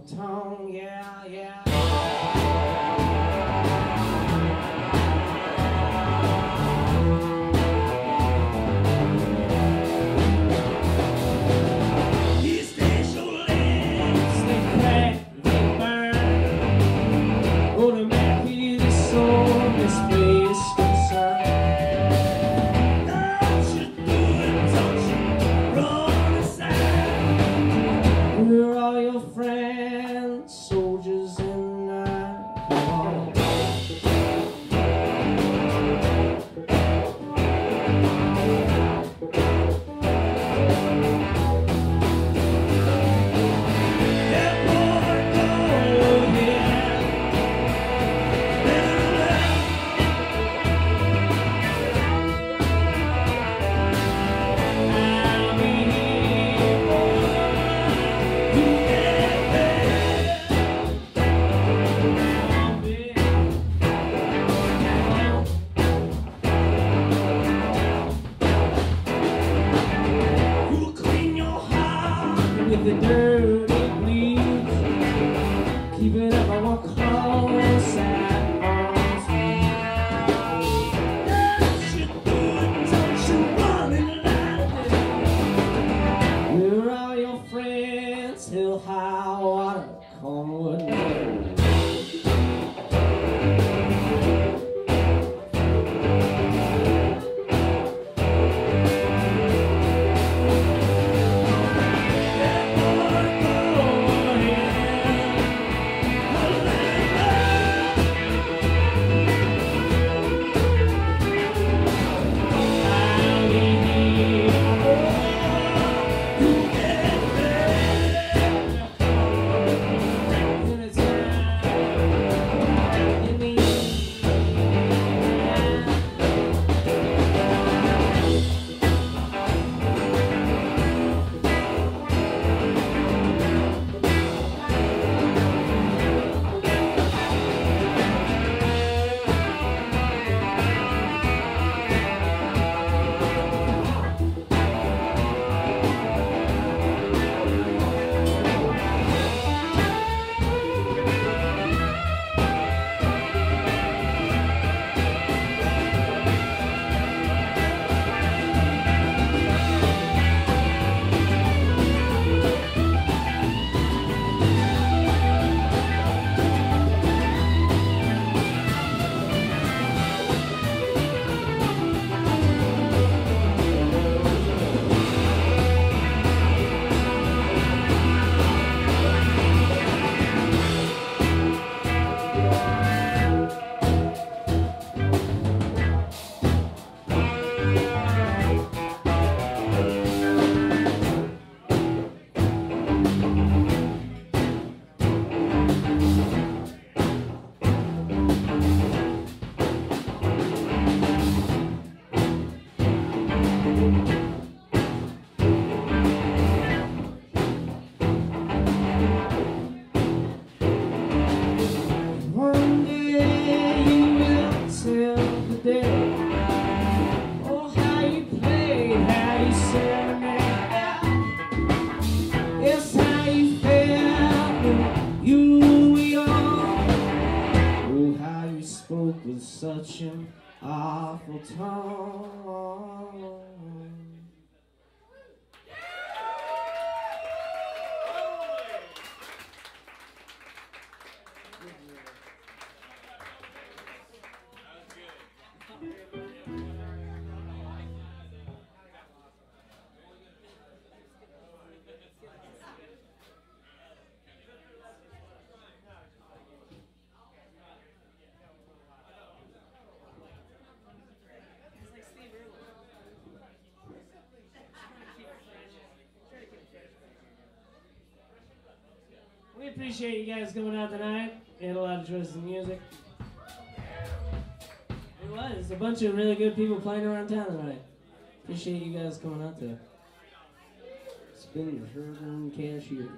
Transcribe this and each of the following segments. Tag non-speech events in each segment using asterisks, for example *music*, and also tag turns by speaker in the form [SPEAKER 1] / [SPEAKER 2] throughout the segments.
[SPEAKER 1] tongue, yeah. appreciate you guys coming out tonight. We had a lot of choices in music. It was a bunch of really good people playing around town tonight. Appreciate you guys coming out there. Spin your shirt on cashiers.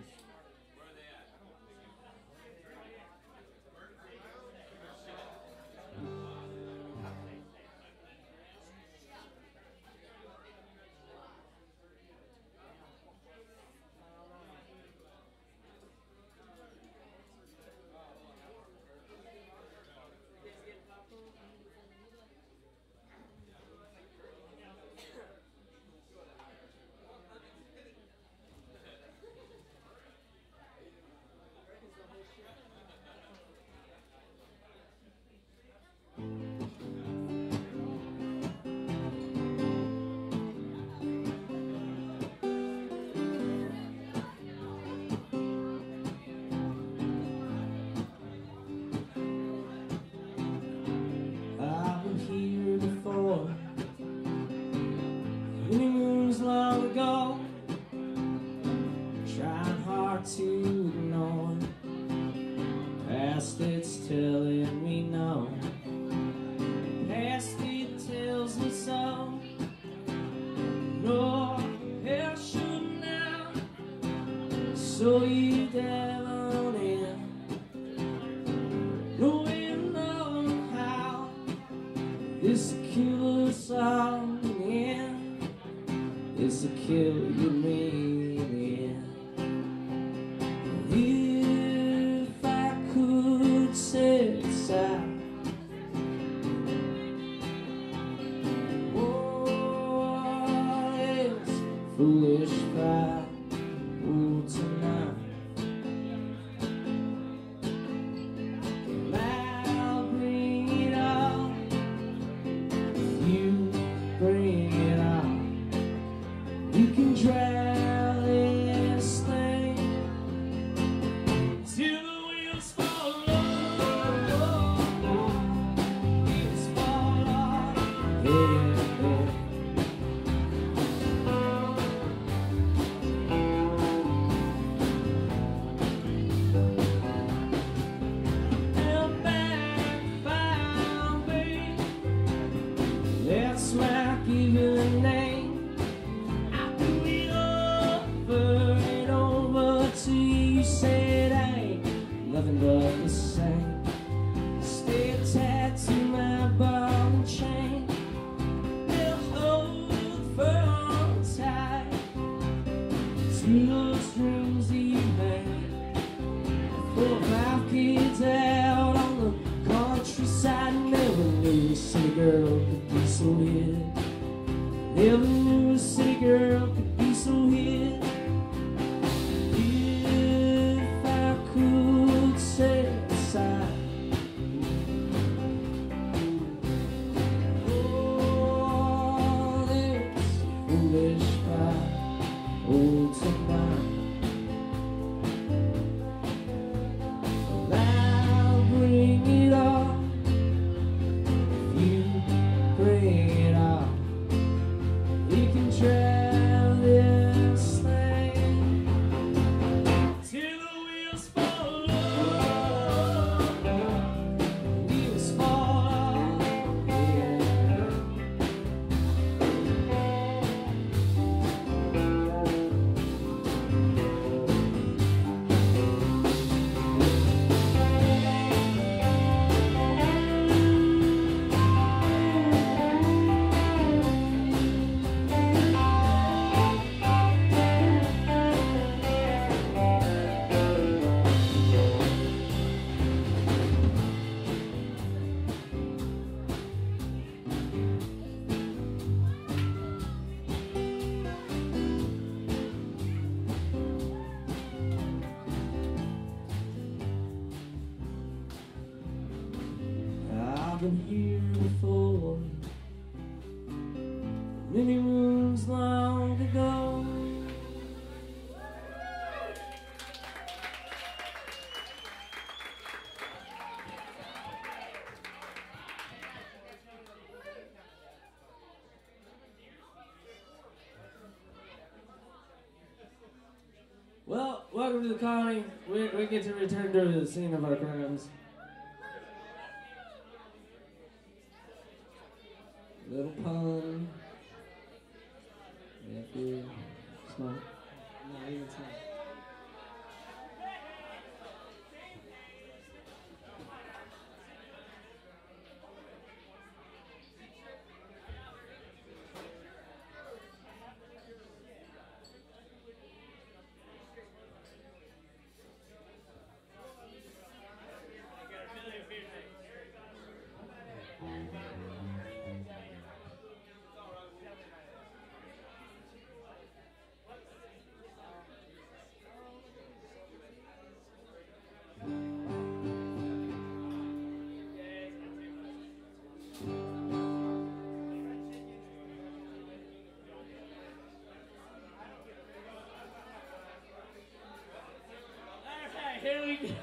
[SPEAKER 1] Welcome to the colony. We, we get to return to the scene of our crimes.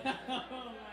[SPEAKER 1] oh *laughs*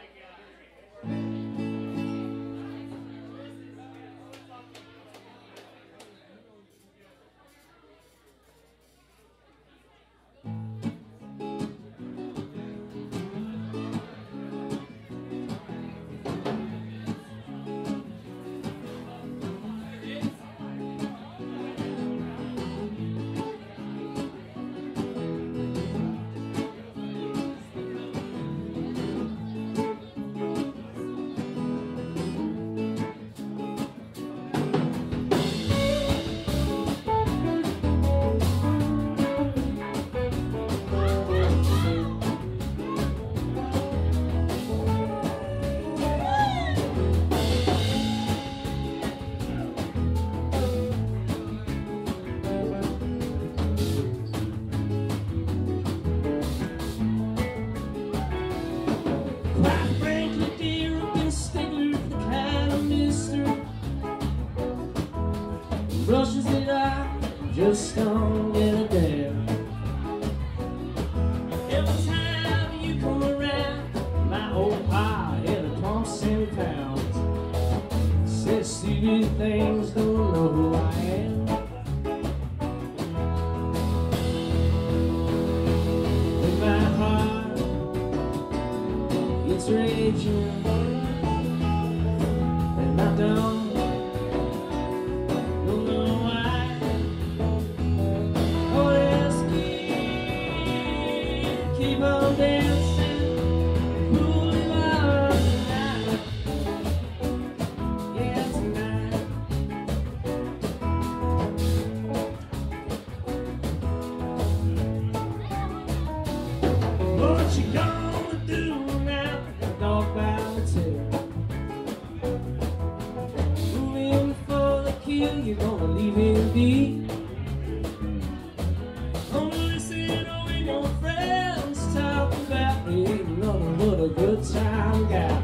[SPEAKER 1] a good time guy.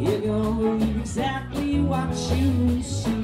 [SPEAKER 1] You're gonna reap exactly what you see.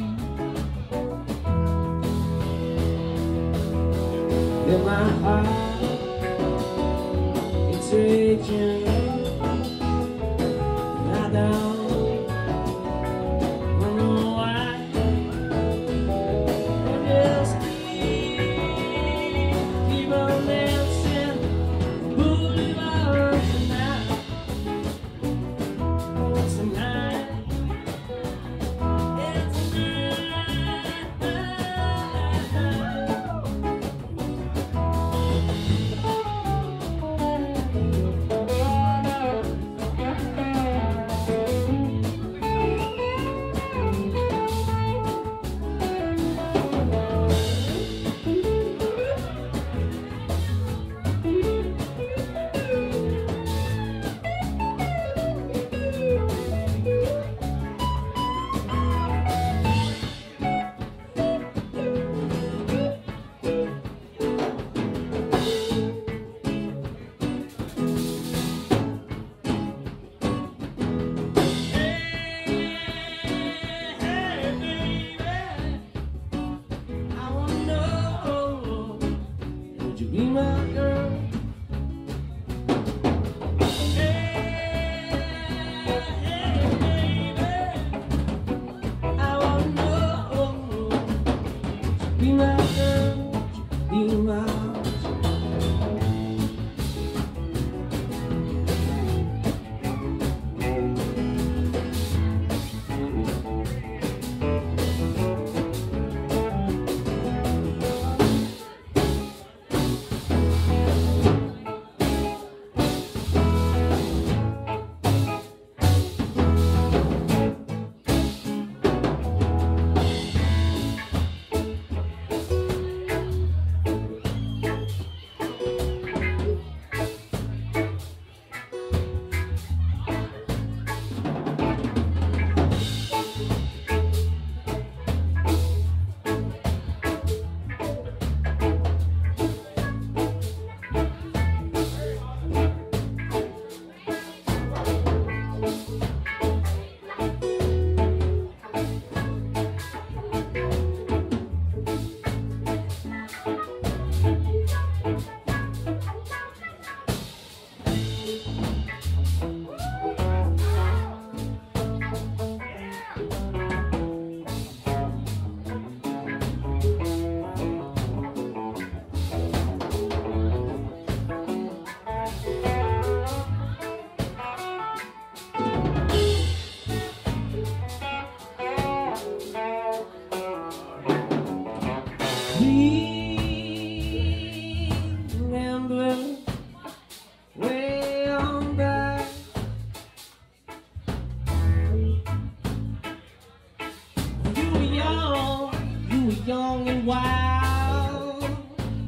[SPEAKER 1] and wild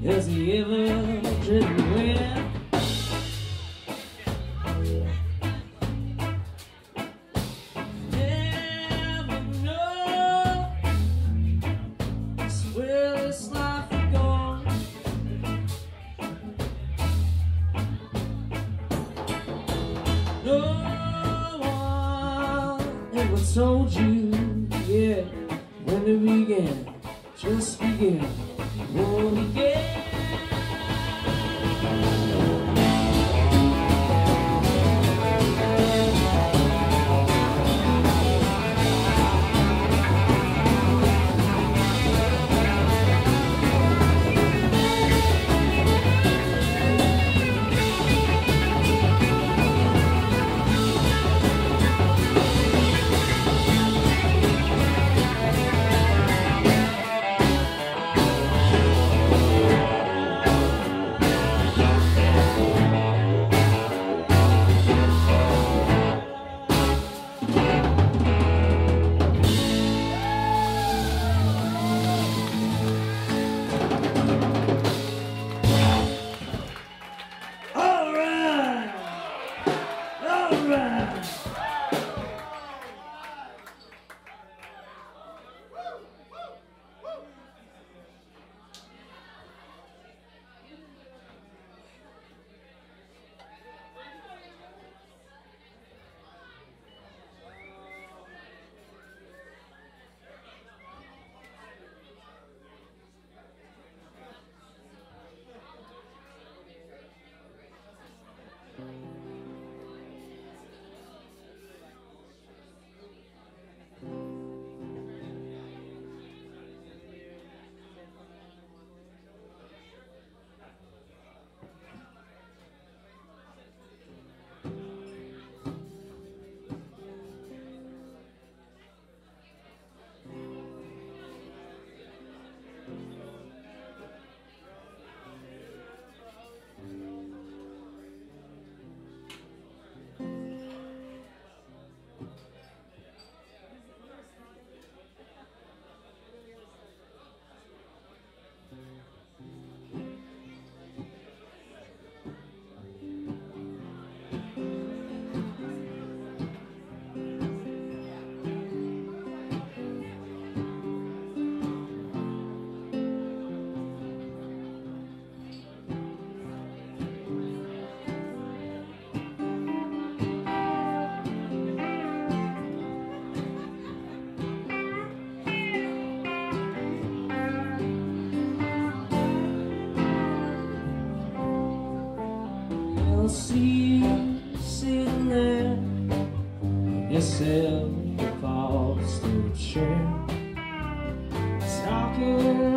[SPEAKER 1] as he ever did win. No one ever told you used to cheer. Talking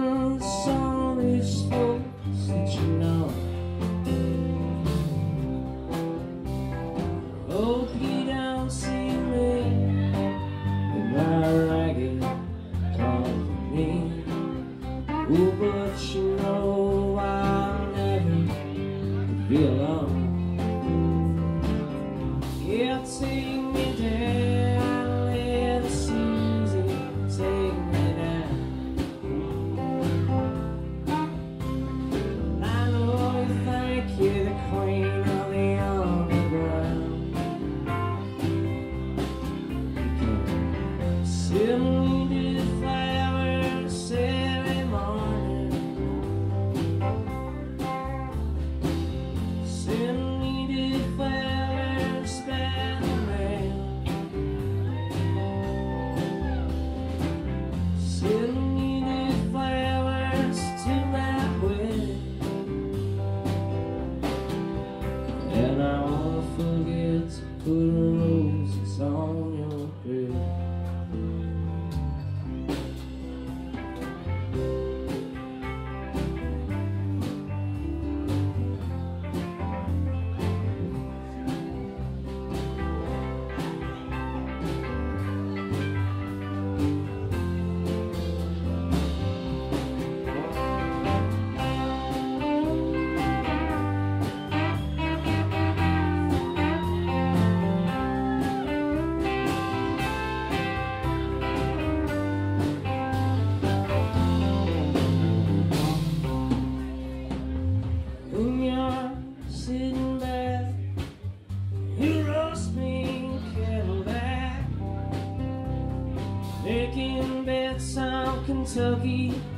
[SPEAKER 1] Kentucky.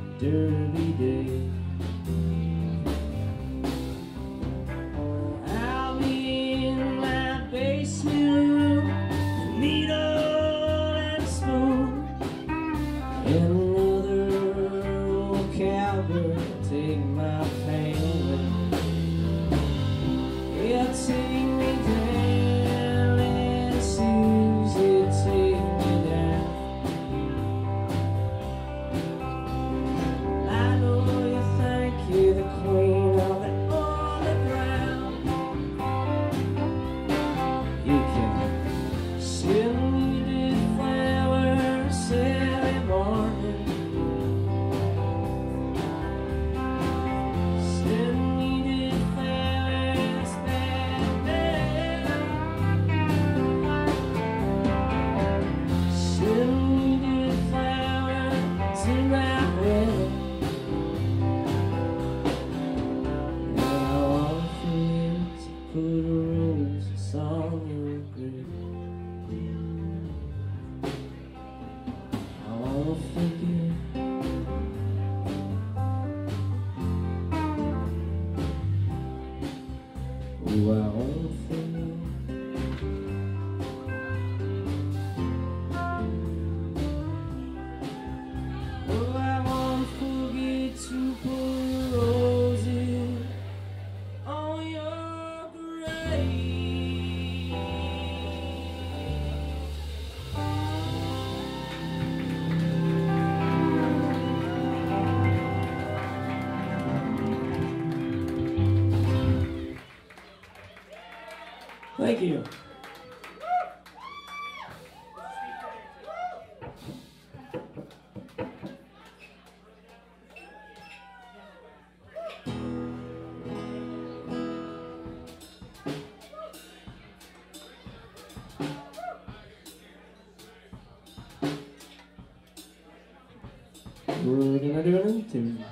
[SPEAKER 1] gonna do an end.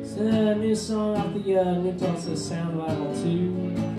[SPEAKER 1] It's a new song off the uh, New Tulsa Sound vinyl, 2.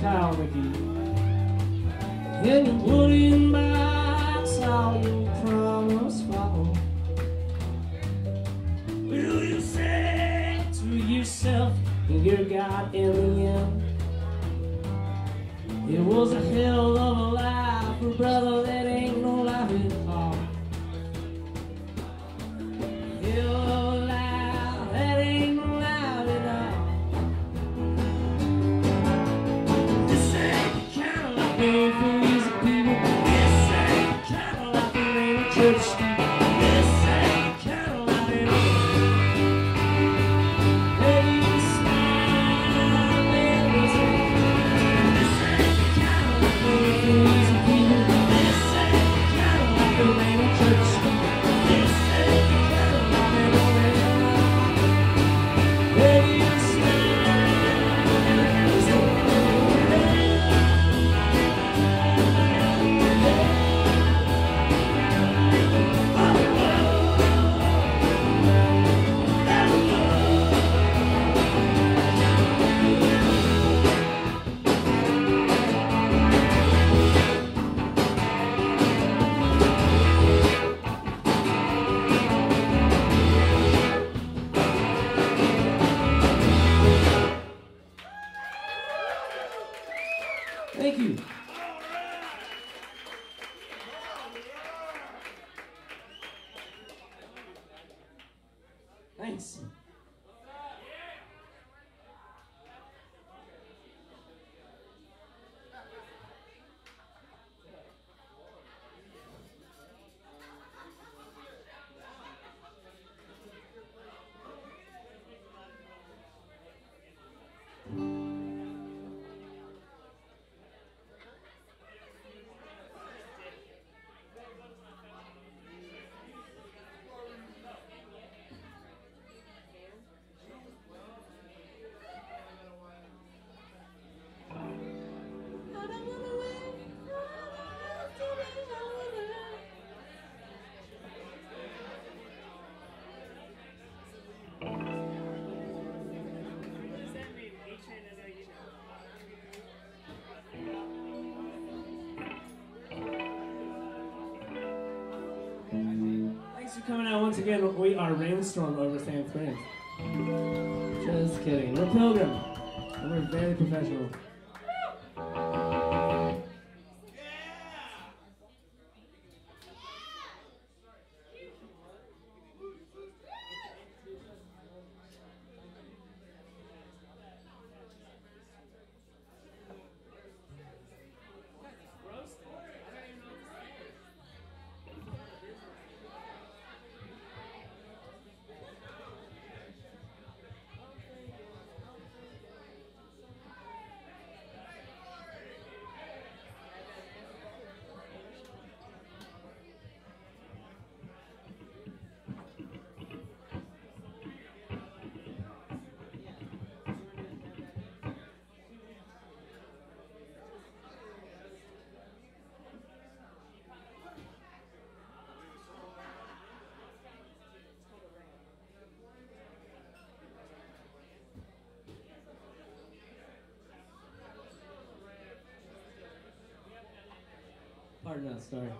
[SPEAKER 1] town again. Then it would Coming out once again, we are Rainstorm over Sand Springs. Just kidding. We're Pilgrim, and we're very professional. Pardon us, sorry.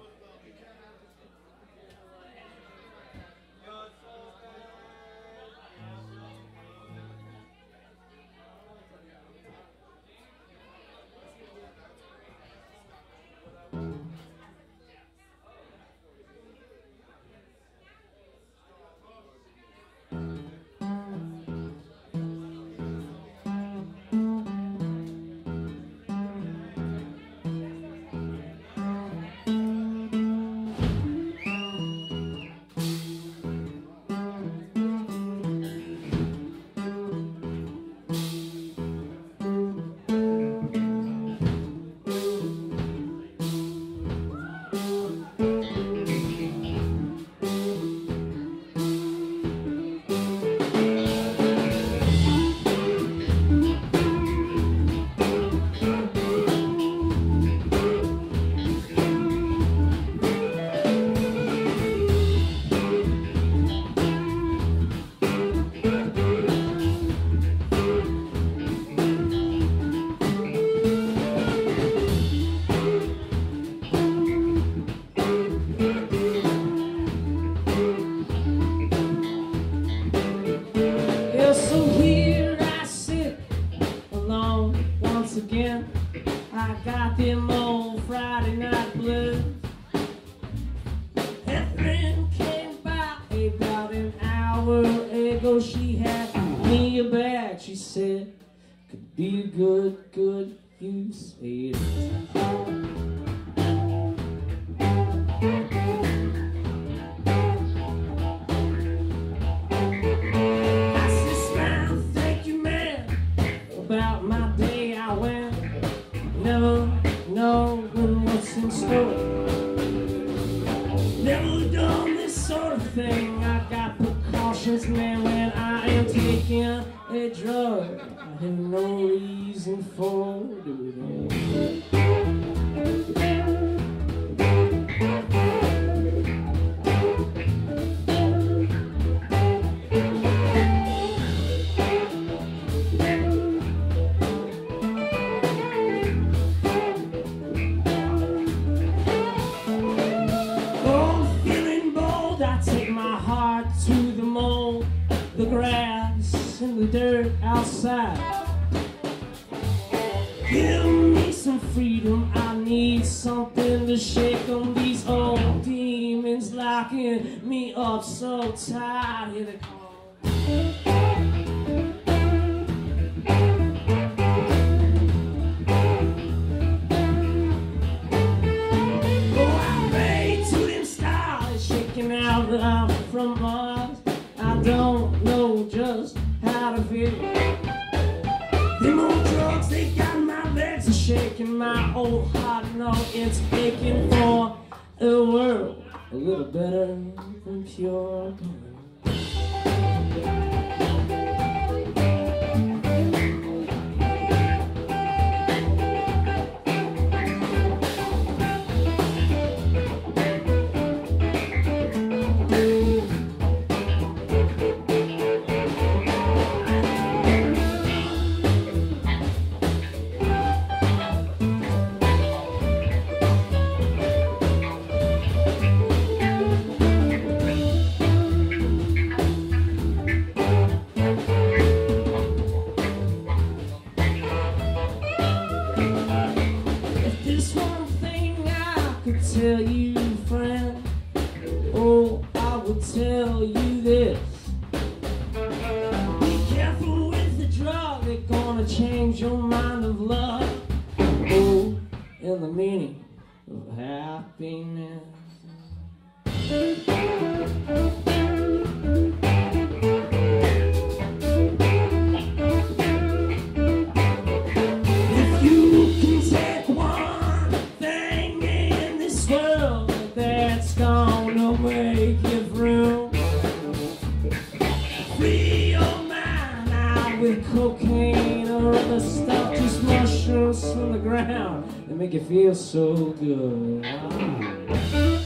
[SPEAKER 1] around. They make you feel so good. Ah.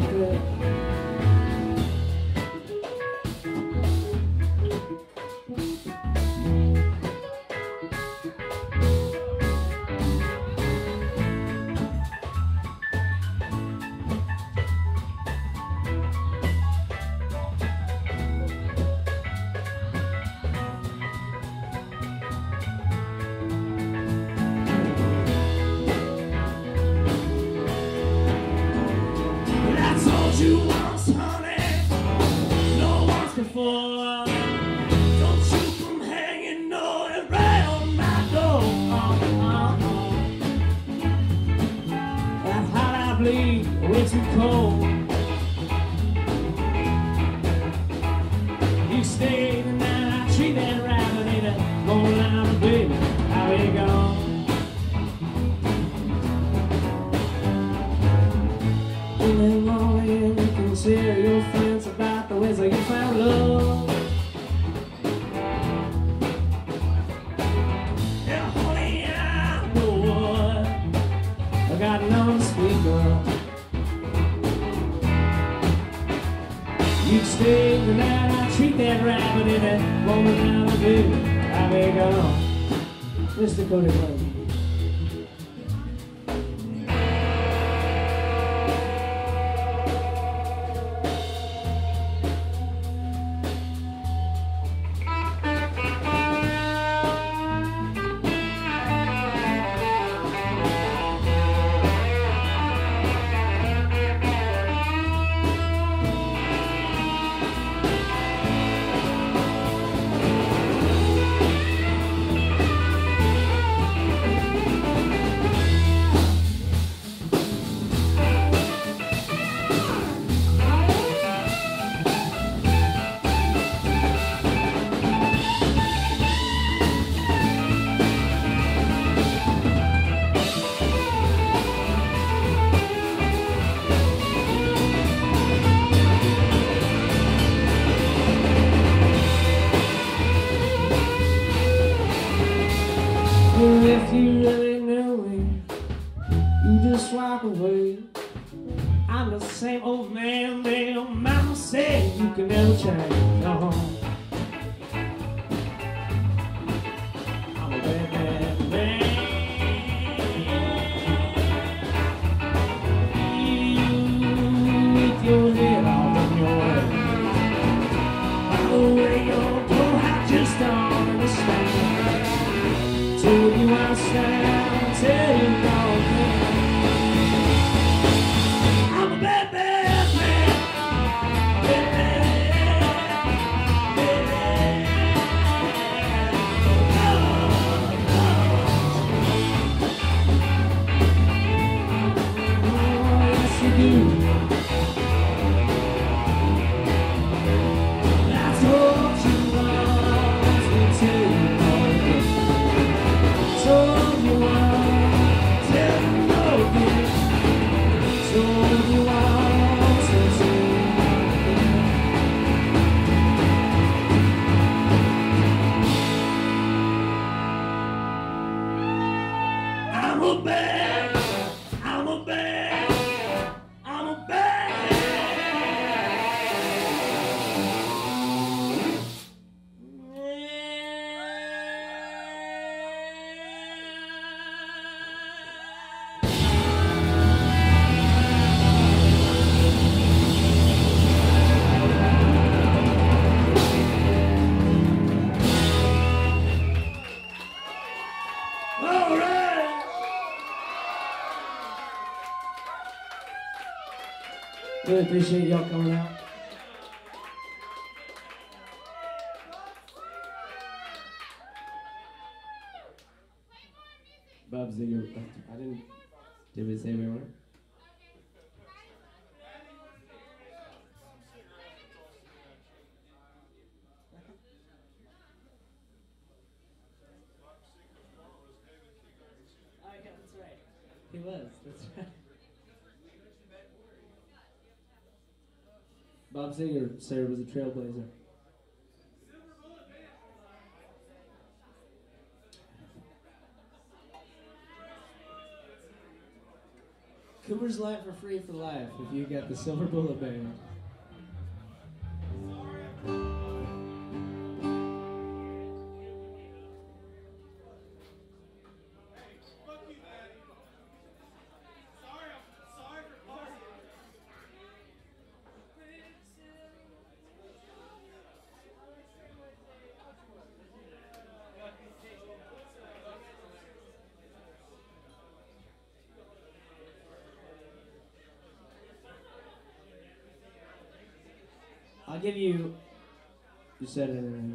[SPEAKER 1] feel good. going to appreciate y'all coming out. Bob Zinger, I didn't, did we say we were? Ziegler Sarah was a trailblazer. Cooper's Light for free for life if you got the silver bullet band. give you. You said it.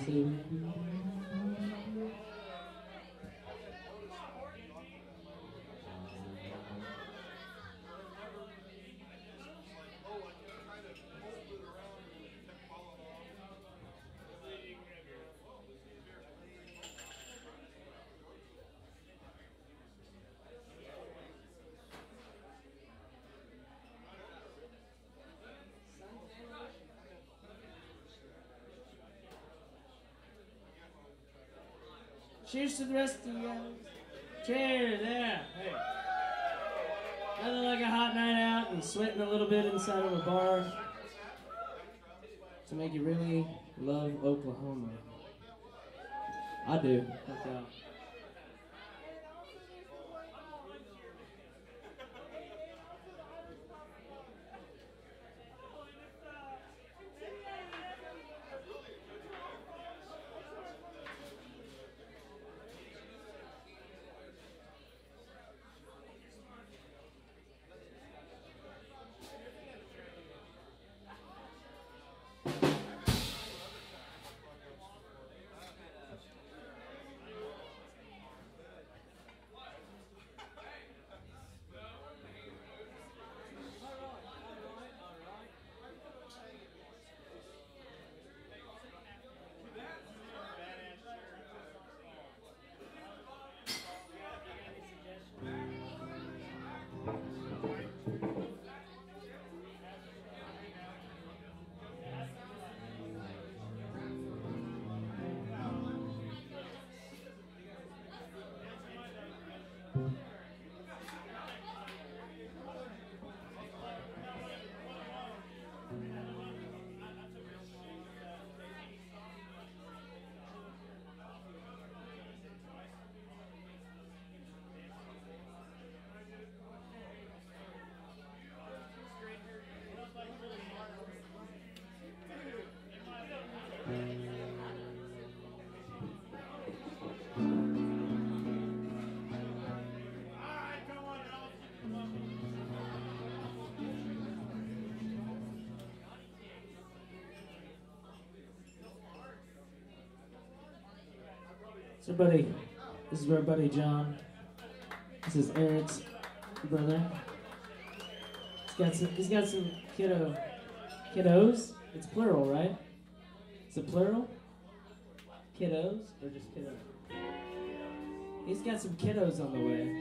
[SPEAKER 1] s Cheers to the rest of you. Cheers, yeah. Hey. Nothing like a hot night out and sweating a little bit inside of a bar to make you really love Oklahoma. I do. Heck yeah. Buddy, this is our buddy John. This is Eric's brother. He's got some. He's got some kiddo, kiddos. It's plural, right? It's it plural? Kiddos or just kiddo? He's got some kiddos on the way.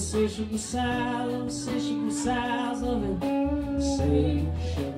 [SPEAKER 1] With insatiable sighs, insatiable sighs of insatiable sighs.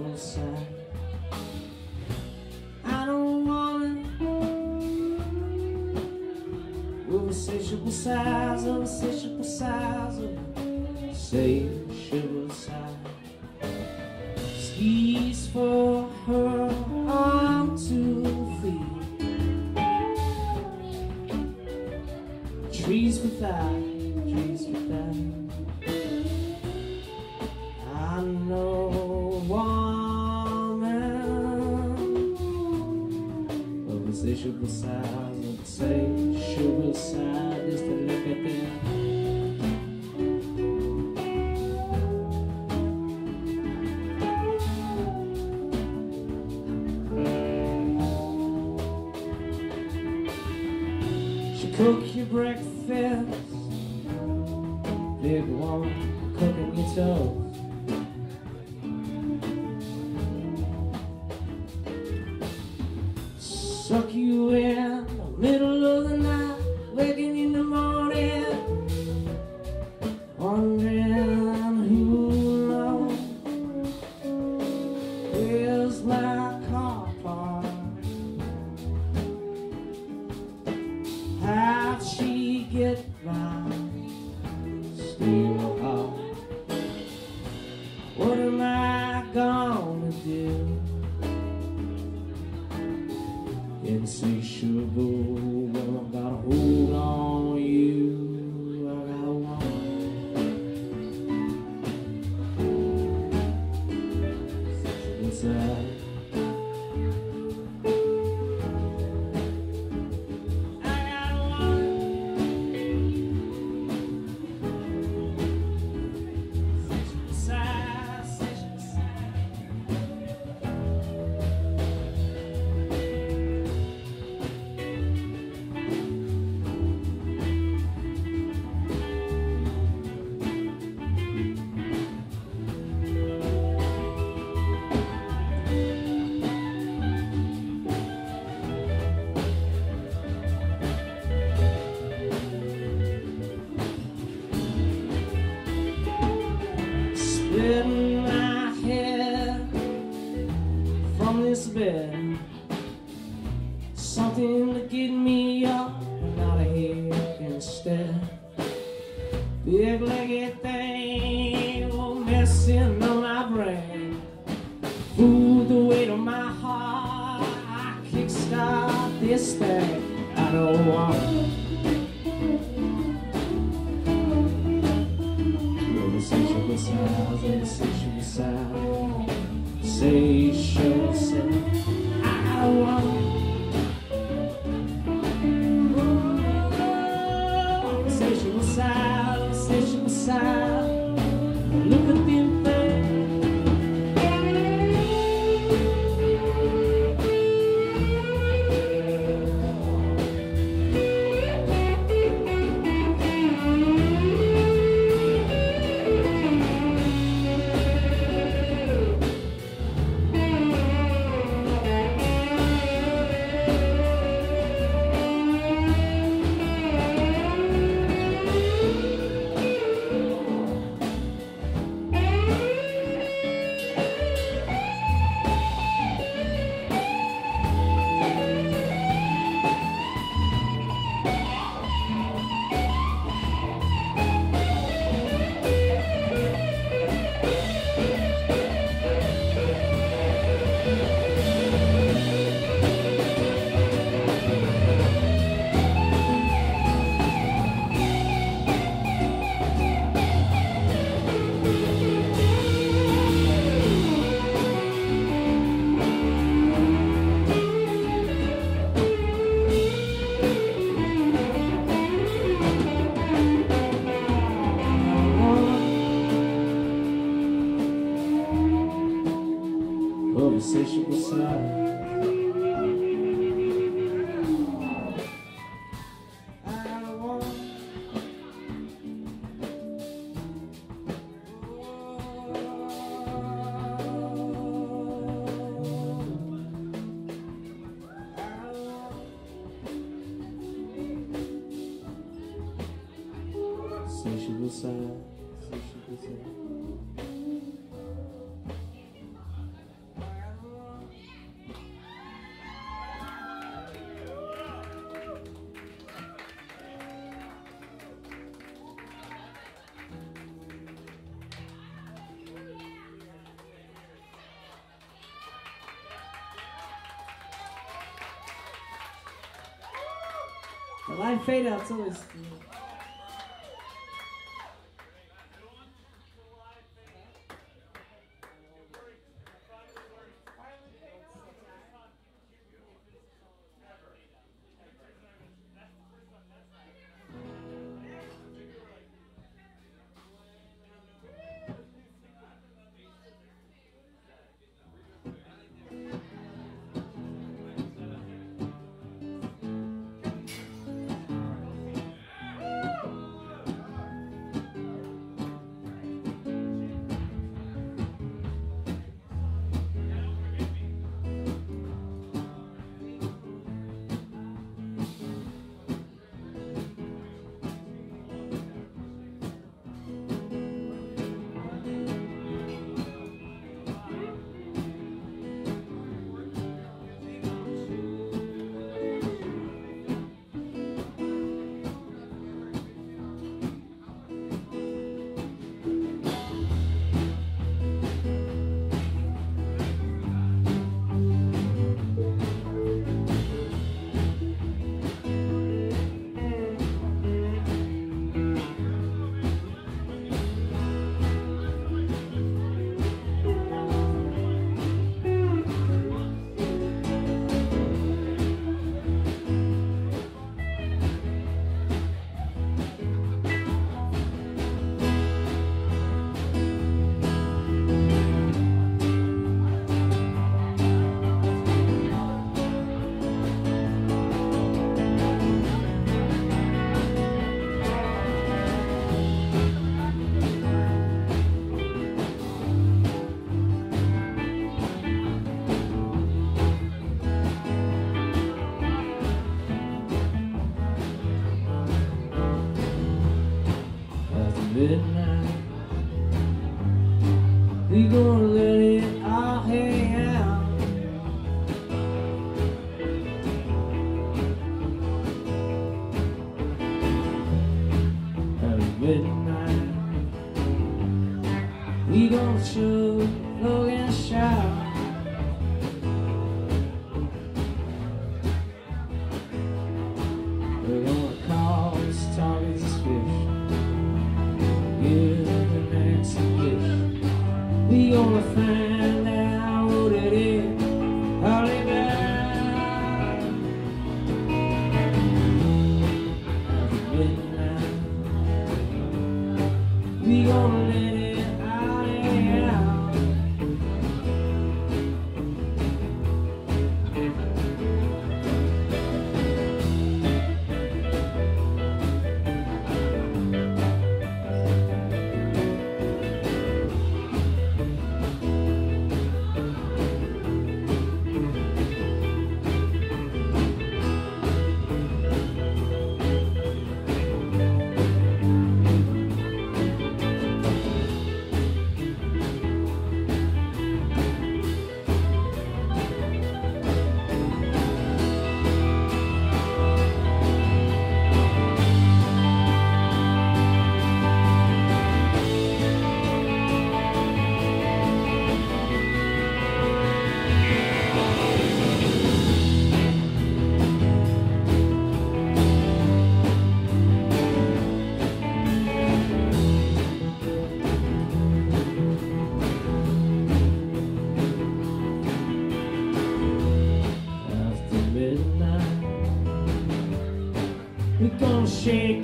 [SPEAKER 1] Line fade out's always. shake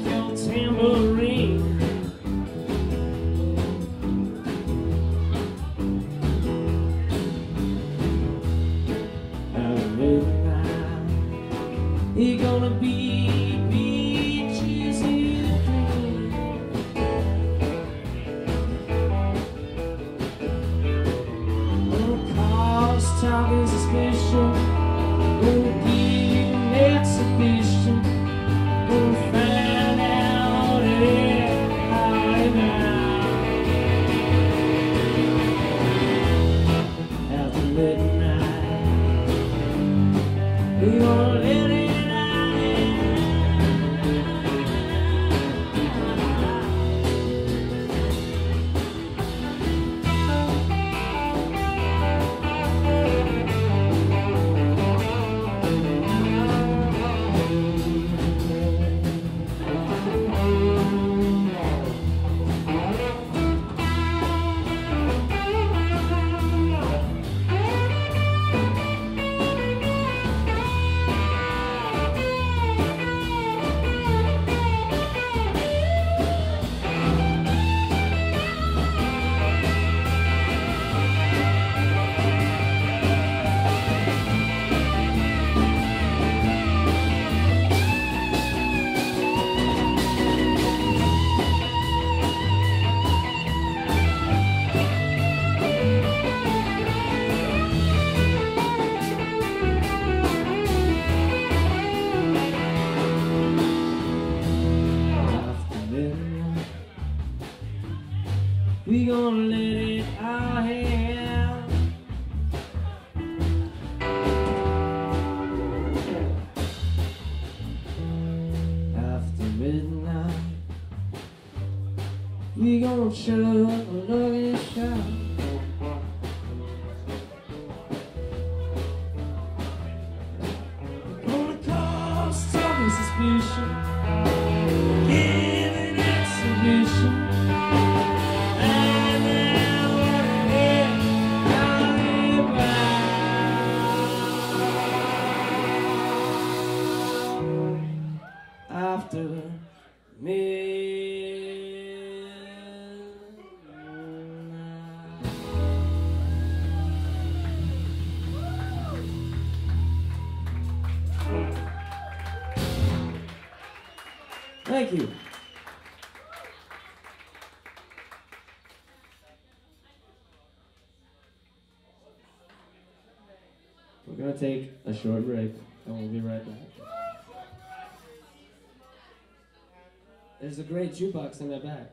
[SPEAKER 1] take a short break, and we'll be right back. There's a great jukebox in the back.